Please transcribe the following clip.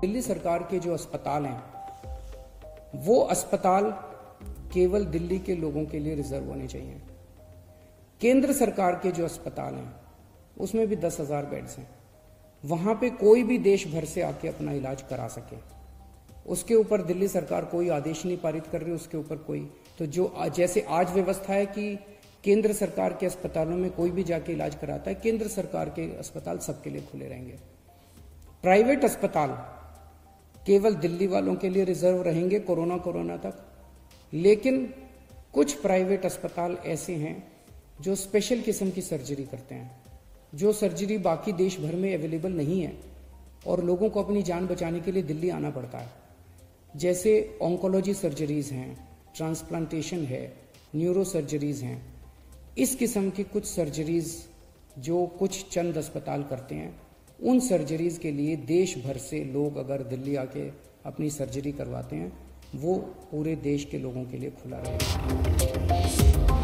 दिल्ली सरकार के जो अस्पताल हैं, वो अस्पताल केवल दिल्ली के लोगों के लिए रिज़र्व होने चाहिए। केंद्र सरकार के जो अस्पताल हैं, उसमें भी दस हज़ार बेड्स हैं। वहाँ पे कोई भी देश भर से आके अपना इलाज करा सके। उसके ऊपर दिल्ली सरकार कोई आदेश नहीं पारित कर रही, उसके ऊपर कोई। तो जो जैसे आज व्यवस्था है कि केंद्र सरकार के अस्पतालों में कोई भी जाके इलाज कराता है, केंद्र सरकार के अस्पताल सबके लिए खुले रहेंगे। प्राइवेट अस्पताल केवल दिल्ली वालों के लिए रिज़र्व रहेंगे कोरोना कोरोना तक। लेकिन कुछ प्राइवेट अस्पताल ऐसे हैं जो स्पेशल किस्म की सर्जरी करते हैं, जो सर्जरी बाकी देश भर में अवेलेबल नहीं है और लोगों को अपनी जान बचाने के लिए दिल्ली आना पड़ता है। जैसे ऑन्कोलॉजी सर्जरीज हैं ट्रांसप्लांटेशन है न्यूरो सर्जरीज हैं। इस किस्म की कुछ सर्जरीज जो कुछ चंद अस्पताल करते हैं उन सर्जरीज के लिए देश भर से लोग अगर दिल्ली आके अपनी सर्जरी करवाते हैं, वो पूरे देश के लोगों के लिए खुला रहेगा।